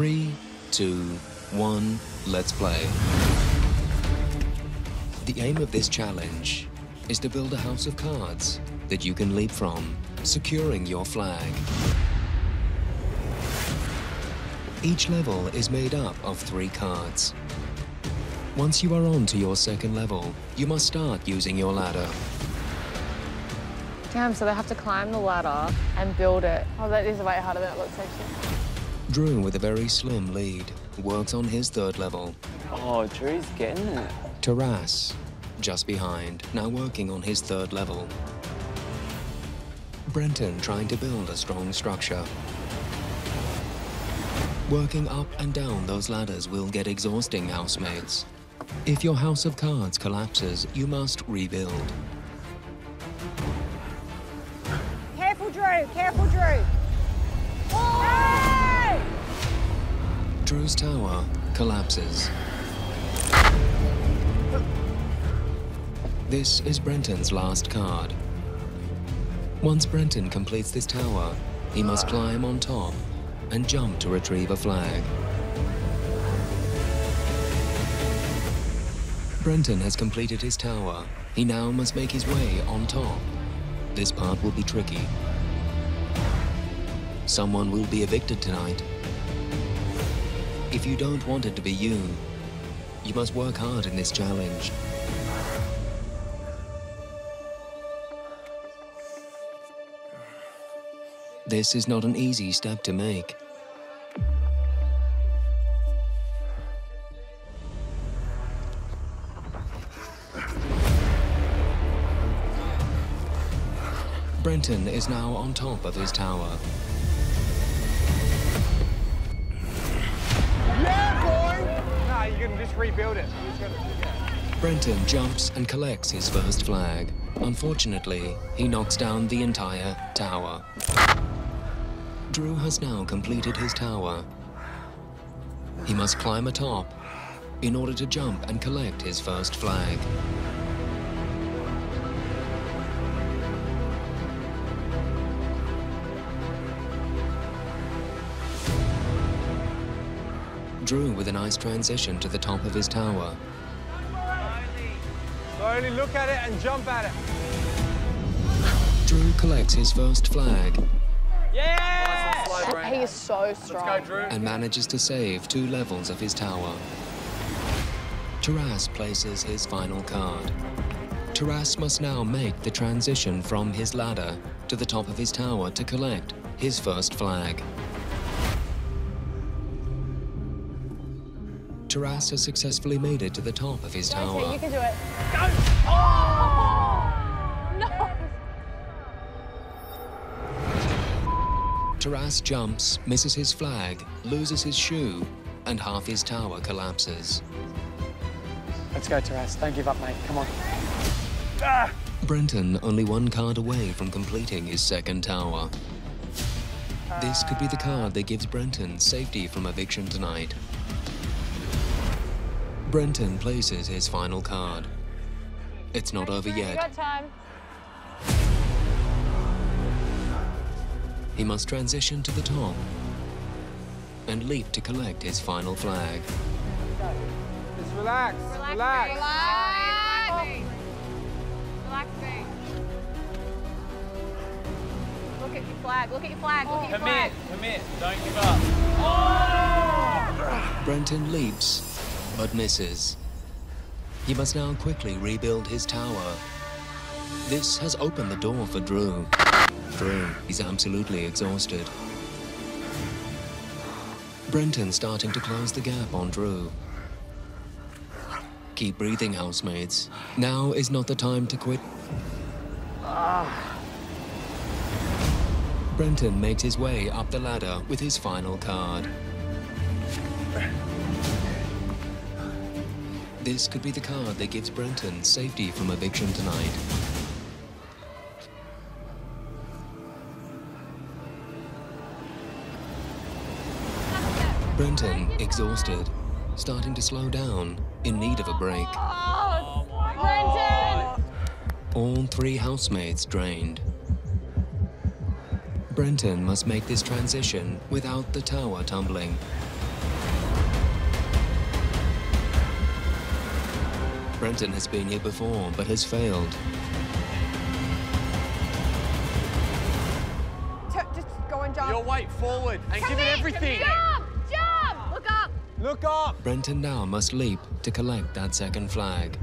Three, two, one, let's play. The aim of this challenge is to build a house of cards that you can leap from, securing your flag. Each level is made up of three cards. Once you are on to your second level, you must start using your ladder. Damn, so they have to climb the ladder and build it. Oh, that is way harder than it looks actually. Drew, with a very slim lead, works on his third level. Oh, Drew's getting it. Taras, just behind, now working on his third level. Brenton trying to build a strong structure. Working up and down those ladders will get exhausting, housemates. If your house of cards collapses, you must rebuild. Careful, Drew. Careful, Drew. Drew's tower collapses. This is Brenton's last card. Once Brenton completes this tower, he must climb on top and jump to retrieve a flag. Brenton has completed his tower. He now must make his way on top. This part will be tricky. Someone will be evicted tonight. If you don't want it to be you, you must work hard in this challenge. This is not an easy step to make. Brenton is now on top of his tower. Rebuild it. Brenton jumps and collects his first flag. Unfortunately, he knocks down the entire tower. Drew has now completed his tower. He must climb atop in order to jump and collect his first flag. Drew with a nice transition to the top of his tower. Slowly look at it and jump at it. Drew collects his first flag Yeah! He is so strong. Drew. and manages to save two levels of his tower. Taras places his final card. Taras must now make the transition from his ladder to the top of his tower to collect his first flag. Taras has successfully made it to the top of his Go, T, tower. you can do it. Go! No! Taras jumps, misses his flag, loses his shoe, and half his tower collapses. Let's go, Taras. Don't give up, mate. Come on. Ah! Brenton only one card away from completing his second tower. This could be the card that gives Brenton safety from eviction tonight. Brenton places his final card. It's not over yet. He must transition to the top and leap to collect his final flag. Just relax. Relax. Relax. Relaxing. Look at your flag. Look at your flag. Look at your Commit, flag. commit. Don't give up. Brenton leaps, but misses. He must now quickly rebuild his tower. This has opened the door for Drew. Drew is absolutely exhausted. Brenton starting to close the gap on Drew. Keep breathing, housemates. Now is not the time to quit. Brenton makes his way up the ladder with his final card. This could be the card that gives Brenton safety from eviction tonight. Brenton, exhausted, starting to slow down, in need of a break. Oh, Brenton! All three housemates drained. Brenton must make this transition without the tower tumbling. Brenton has been here before, but has failed. Just go and jump. Your weight forward and give it everything. Jump! Jump! Look up! Look up. Brenton now must leap to collect that second flag.